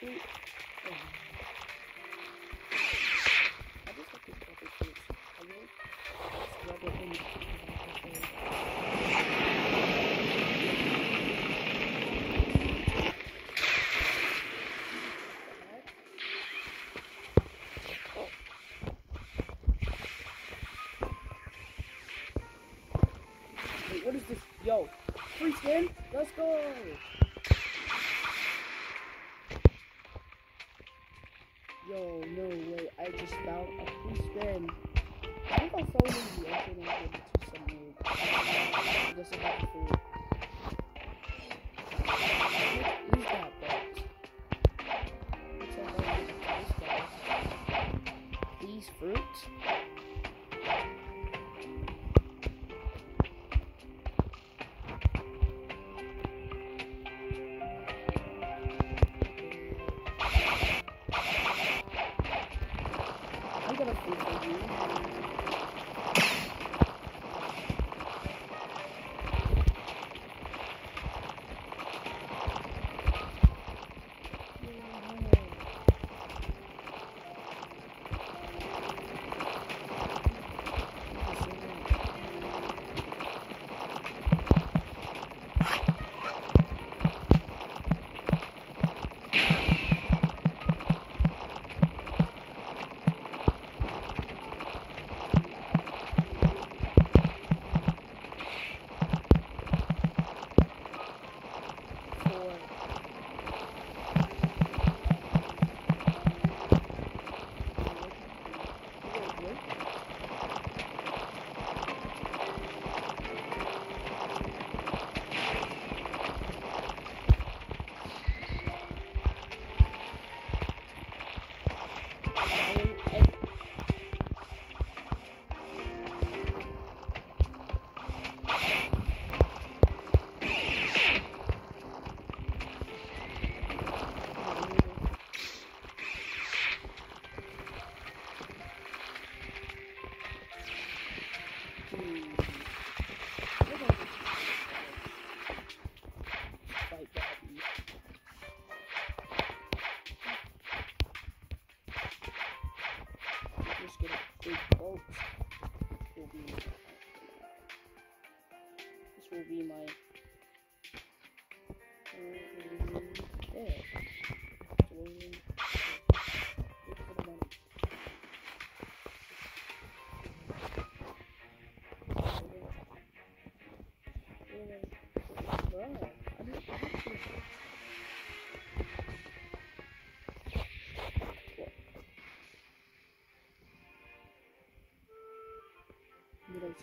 fruit.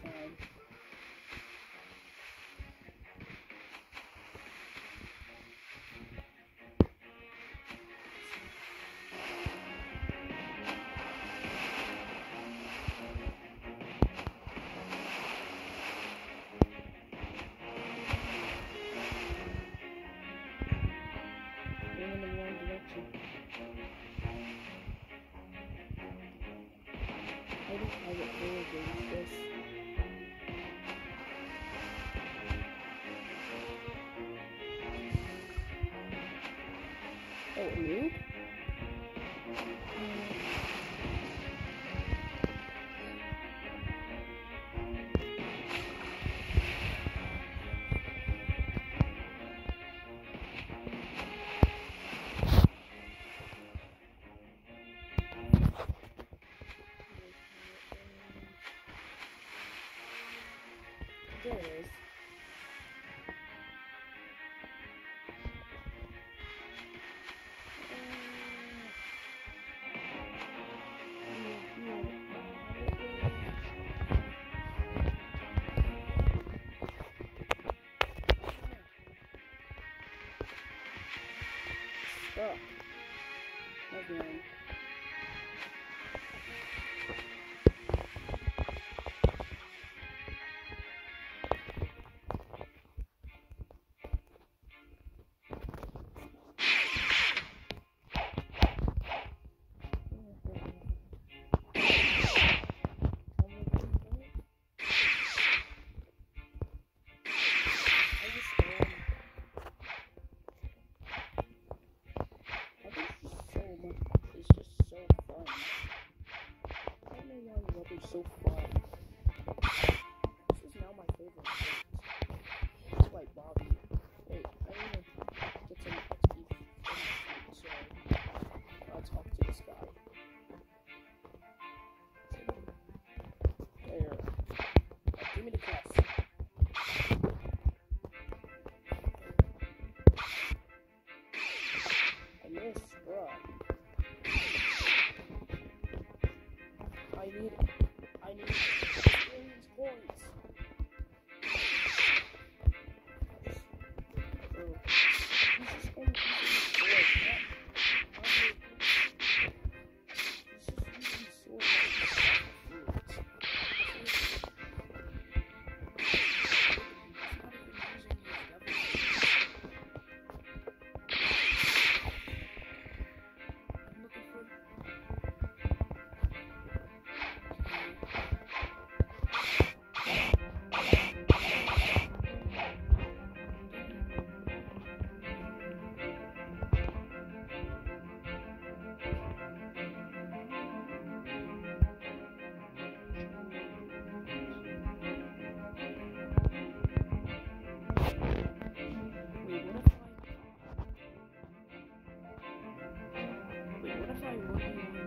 Little 最後は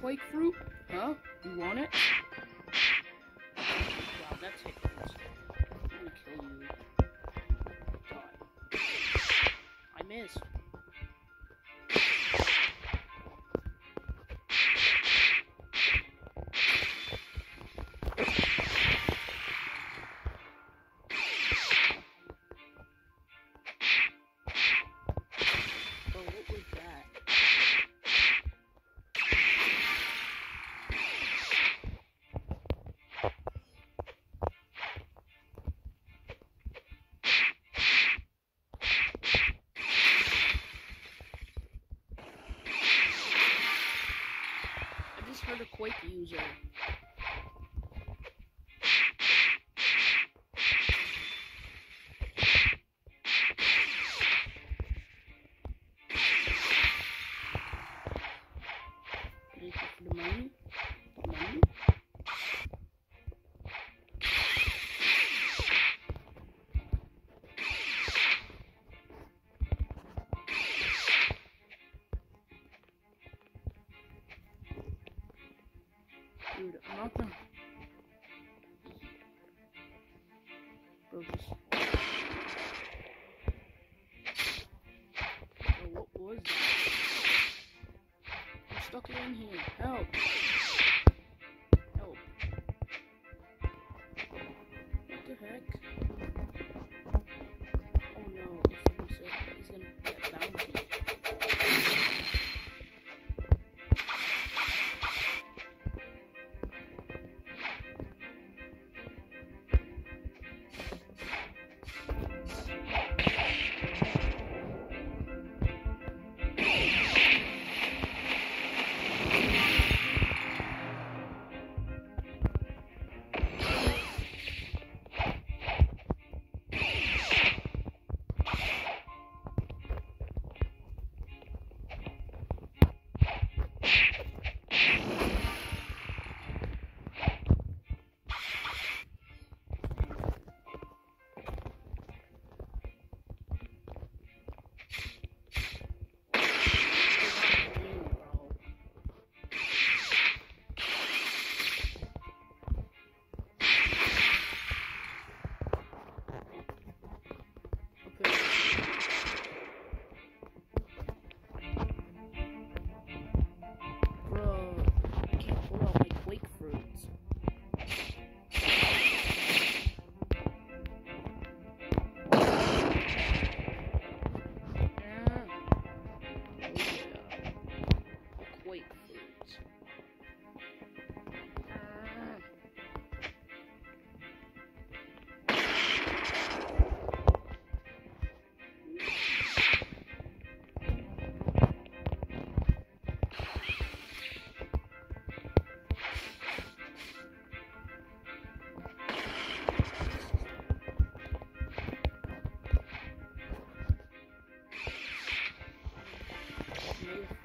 quake fruit? Huh? You want it? Wow, that. I'm gonna kill you. Die. I missed. Quake user.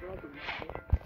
なと思って。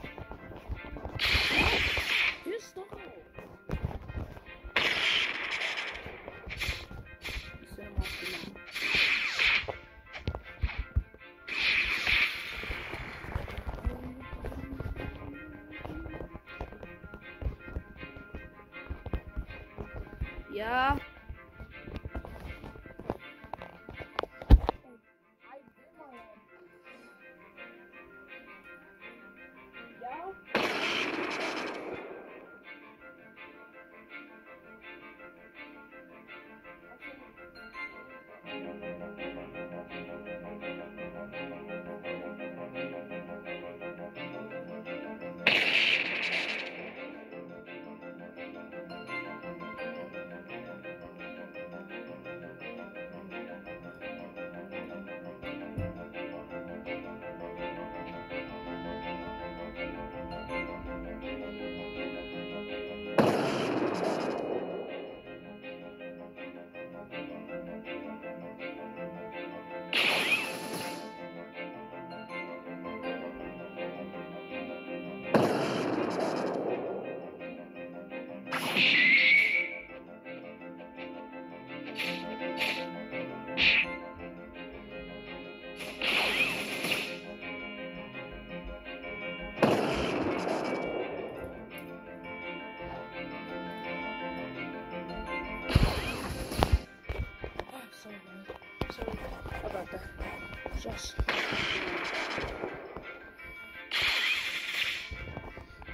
Just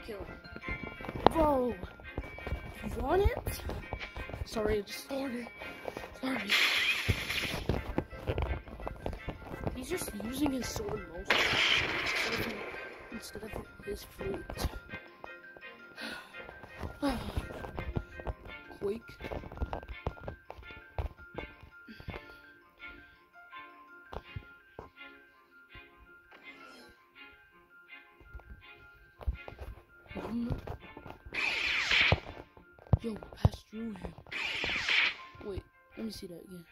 kill him. Bro, you want it? Sorry, just started. Sorry. He's just using his sword mostly instead of his flute. See that again.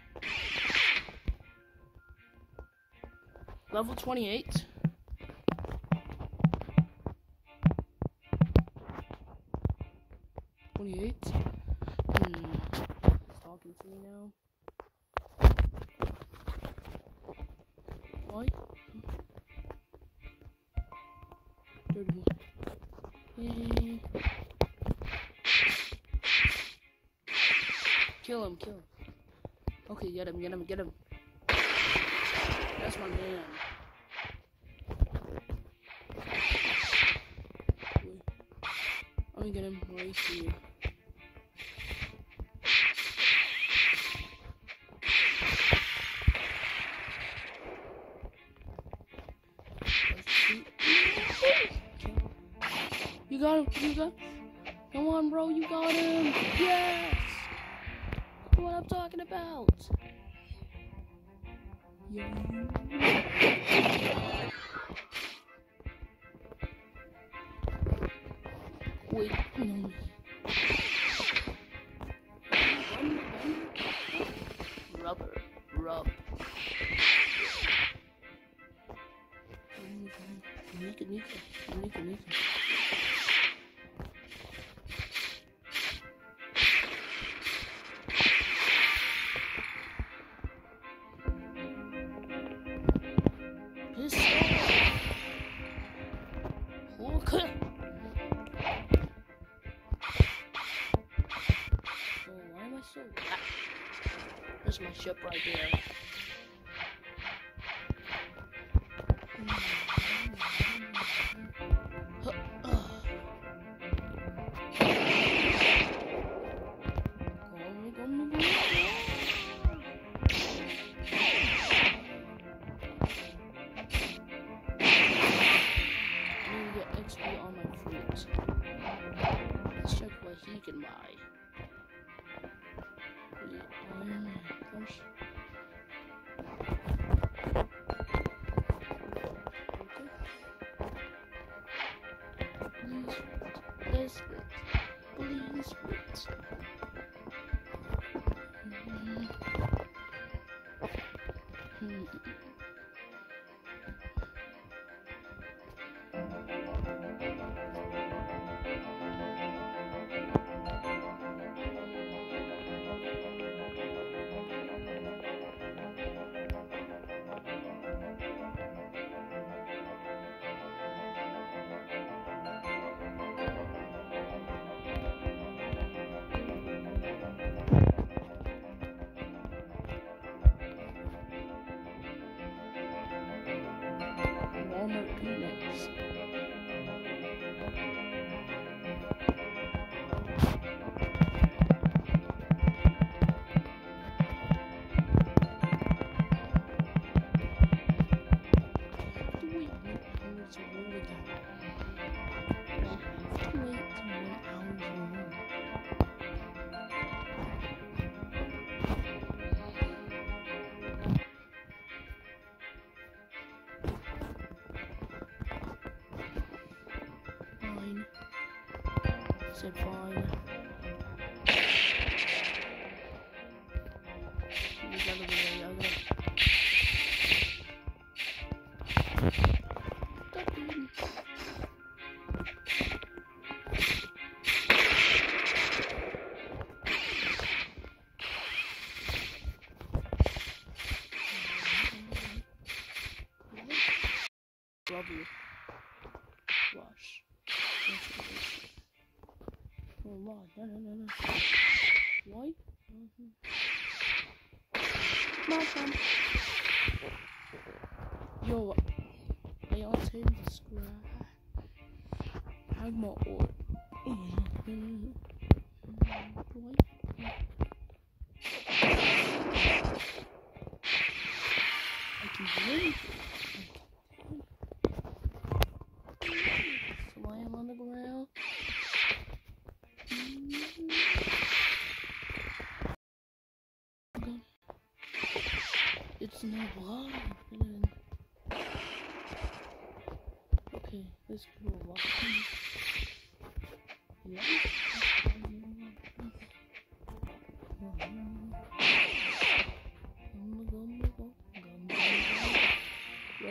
Level 28. Twenty-eight. Hmm. Talking to me now. What? Thirty-one. Yay. Kill him, kill him. Okay, get him, get him, get him. That's my man. I'm gonna get him right here. You got him, you got Come on, bro, you got him. Yes! What I'm talking about. Yeah. Wait, no. Rubber, rub. Nika, Nika, Nika, Nika. There's my ship right there. Said No, no, no, no. Why? Mhm. Awesome. Yo, I him subscribe. I'm more or. I can hear you.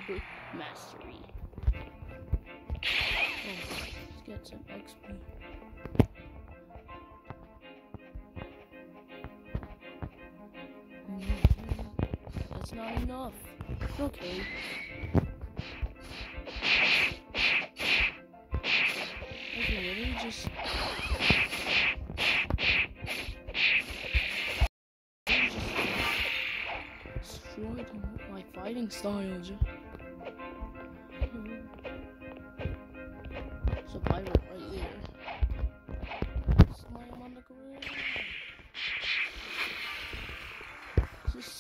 Rubber mastery. Oh, let's get some XP. That's not enough. Okay. Okay, let me just. let me just Destroy my fighting styles.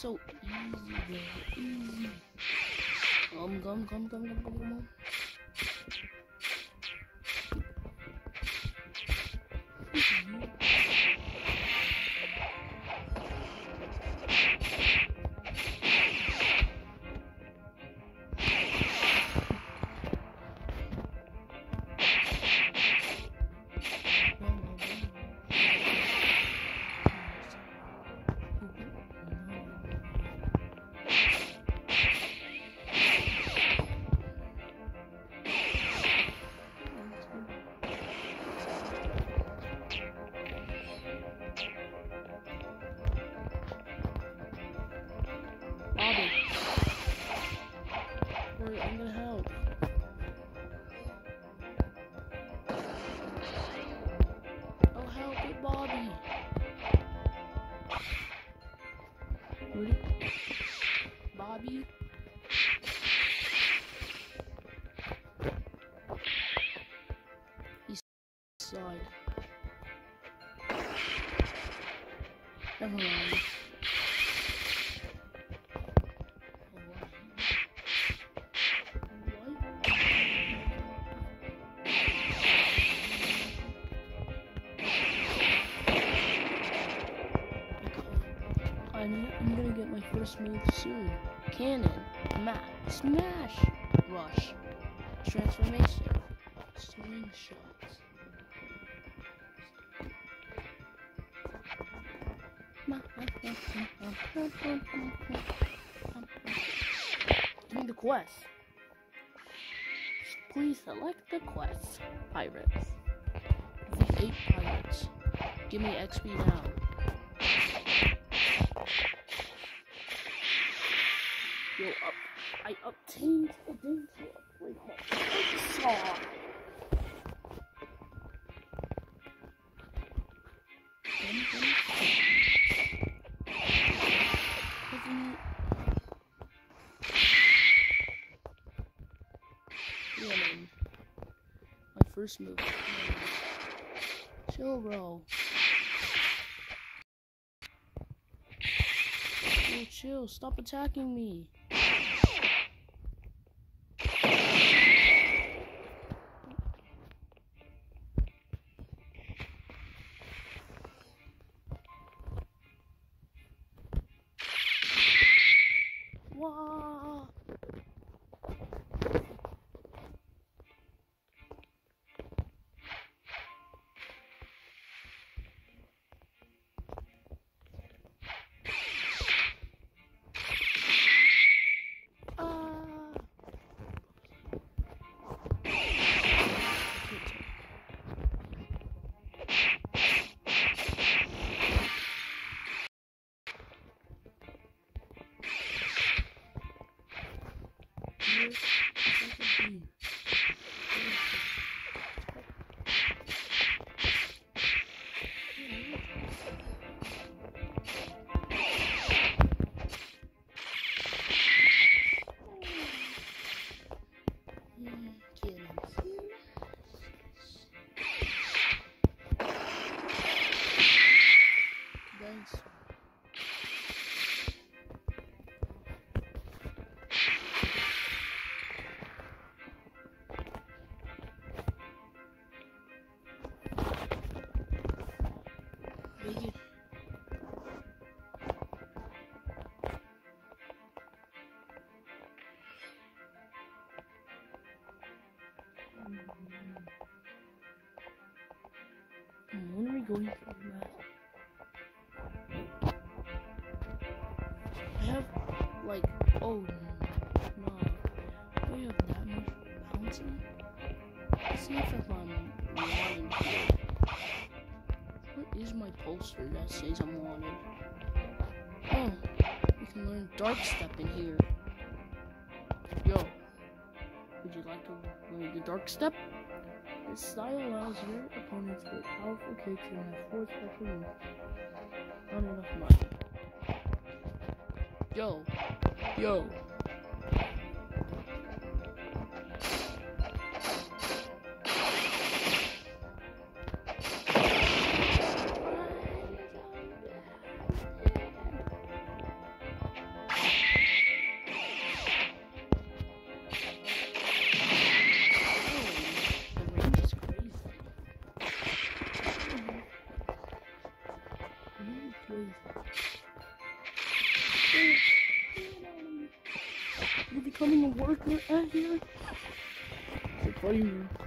So easy, bro. Easy. Come, come, come, come, come, come, come. Booty. Bobby. Give me the quest. Please select the quest. Pirates. The eight pirates. Give me XP now. Yo, up, I obtained a danger upgrade called Saw. First move. Chill, bro. Chill, chill. Stop attacking me. Going math? I have like oh no. Do I have that much bounty? Let's see if I'm wanted. What is my poster that says I'm wanted? Oh, you can learn dark step in here. Yo, would you like to learn the dark step? This style allows your opponents to get powerful kicks and have four special moves. Not enough money. Yo, yo. Becoming a worker out here? Funny. Wait,